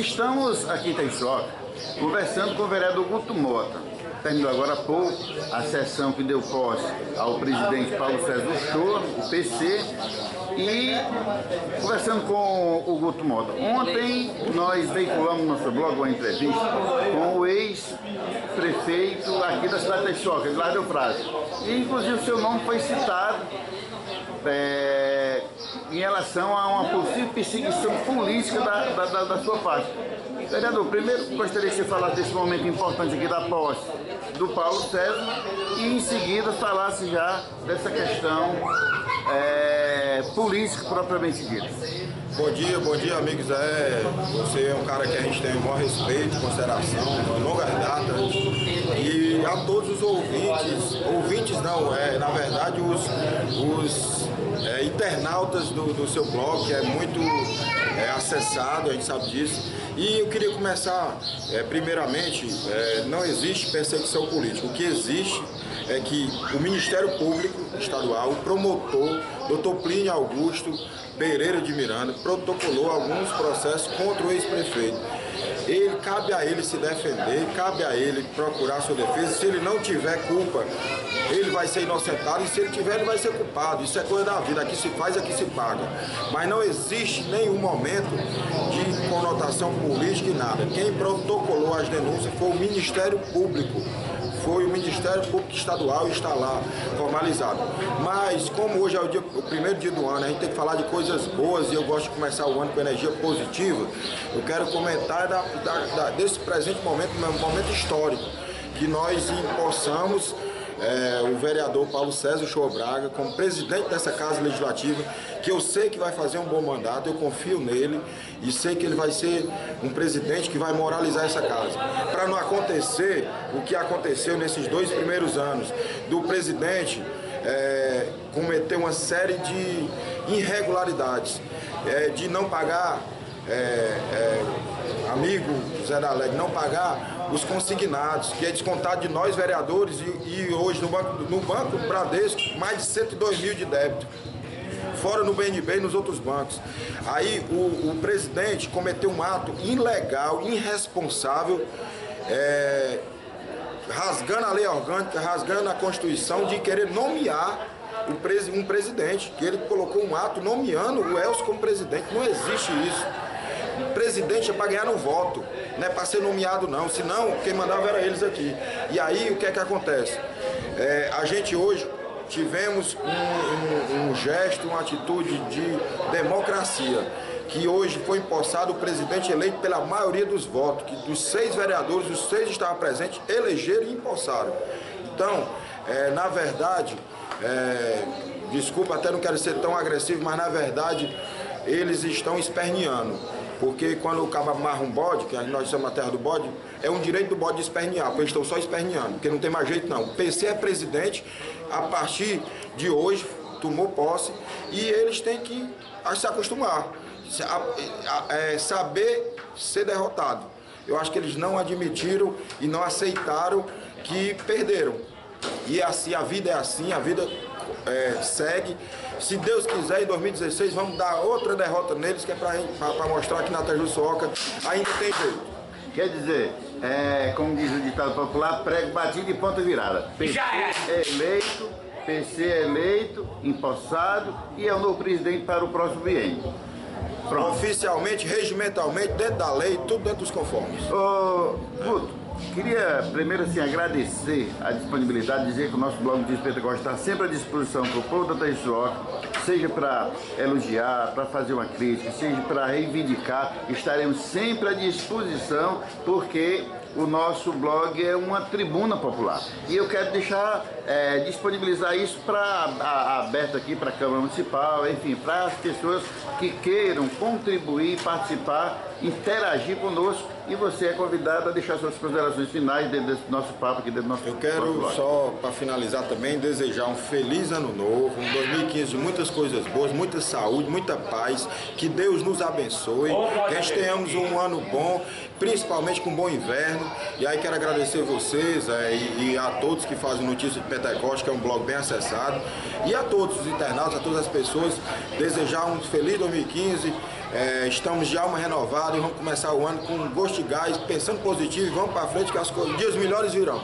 estamos aqui em Itaixoca conversando com o vereador Guto Mota. Terminou agora há pouco a sessão que deu posse ao presidente Paulo César Uchoa, o PC, e conversando com o Guto Mota. Ontem nós veiculamos no nosso blog uma entrevista com o ex-prefeito aqui da cidade de Itaixoca, Eduardo Frase. E inclusive o seu nome foi citado é, em relação a uma possível perseguição política da, da, da, da sua parte. Vereador, primeiro gostaria que você falasse desse momento importante aqui da posse do Paulo César e em seguida falasse já dessa questão é, política propriamente dita. Bom dia, bom dia amigos. É, você é um cara que a gente tem o maior respeito, consideração, de longas datas. E a todos os ouvintes, ouvintes não, é, na verdade os, os é, internautas do, do seu blog, que é muito é, acessado, a gente sabe disso. E eu queria começar, é, primeiramente, é, não existe perseguição política. O que existe é que o Ministério Público Estadual, o promotor, Dr. Plínio Augusto Pereira de Miranda, protocolou alguns processos contra o ex-prefeito. Ele, cabe a ele se defender, cabe a ele procurar sua defesa. Se ele não tiver culpa, ele vai ser inocentado e se ele tiver, ele vai ser culpado. Isso é coisa da vida, aqui se faz, aqui se paga. Mas não existe nenhum momento de conotação política e nada. Quem protocolou as denúncias foi o Ministério Público foi o Ministério Público Estadual está lá formalizado. Mas como hoje é o, dia, o, primeiro dia do ano, a gente tem que falar de coisas boas e eu gosto de começar o ano com energia positiva, eu quero comentar da, da, da, desse presente momento, um momento histórico, que nós possamos é, o vereador Paulo César Show Braga como presidente dessa Casa Legislativa, que eu sei que vai fazer um bom mandato, eu confio nele e sei que ele vai ser um presidente que vai moralizar essa casa. Para não acontecer o que aconteceu nesses dois primeiros anos, do presidente é, cometer uma série de irregularidades, é, de não pagar é, é, amigo Zé da Alegre, não pagar os consignados, que é descontado de nós vereadores e, e hoje no Banco, no banco Bradesco mais de 102 mil de débito fora no BNB e nos outros bancos. Aí o, o presidente cometeu um ato ilegal, irresponsável, é, rasgando a lei orgânica, rasgando a Constituição, de querer nomear um presidente, que ele colocou um ato nomeando o Elcio como presidente. Não existe isso. Presidente é para ganhar no voto, não é para ser nomeado não, senão quem mandava era eles aqui. E aí o que é que acontece? É, a gente hoje tivemos um, um, um gesto, uma atitude de democracia que hoje foi empossado o presidente eleito pela maioria dos votos, que dos seis vereadores, os seis estavam presentes, elegeram e empossaram. Então, é, na verdade, é, desculpa, até não quero ser tão agressivo, mas na verdade eles estão esperneando. Porque quando o cabo amarra um bode, que nós somos a terra do bode, é um direito do bode de espernear, porque eles estão só esperneando, porque não tem mais jeito não. O PC é presidente, a partir de hoje, tomou posse, e eles têm que se acostumar, é, saber ser derrotado. Eu acho que eles não admitiram e não aceitaram que perderam. E assim, a vida é assim, a vida é, segue. Se Deus quiser, em 2016 vamos dar outra derrota neles, que é para mostrar que na Tejuçoca ainda tem jeito. Quer dizer, é, como diz o ditado popular, prego batido e ponta virada. PC Já é. eleito, PC eleito, empossado e é o novo presidente para o próximo biênio. Pronto. Oficialmente, regimentalmente, dentro da lei, tudo dentro dos conformes. Ô, Guto, Queria primeiro assim agradecer a disponibilidade, dizer que o nosso blog de Pentecostes está sempre à disposição para o povo da Taissuoca, seja para elogiar, para fazer uma crítica, seja para reivindicar, estaremos sempre à disposição, porque o nosso blog é uma tribuna popular. E eu quero deixar, é, disponibilizar isso para aberto aqui para a Câmara Municipal, enfim, para as pessoas que queiram contribuir, participar, interagir conosco e você é convidado a deixar suas considerações finais dentro desse nosso papo aqui dentro do nosso Eu quero só, para finalizar também, desejar um feliz ano novo, um 2015 de muitas coisas boas, muita saúde, muita paz, que Deus nos abençoe, que a gente. tenhamos um ano bom, principalmente com um bom inverno. E aí quero agradecer vocês é, e, e, a todos que fazem Notícia de Pentecoste, que é um blog bem acessado, e a todos os internautas, a todas as pessoas, desejar um feliz 2015 É, estamos de alma renovada e vamos começar o ano com gosto de gás, pensando positivo e vamos para frente que as dias melhores virão.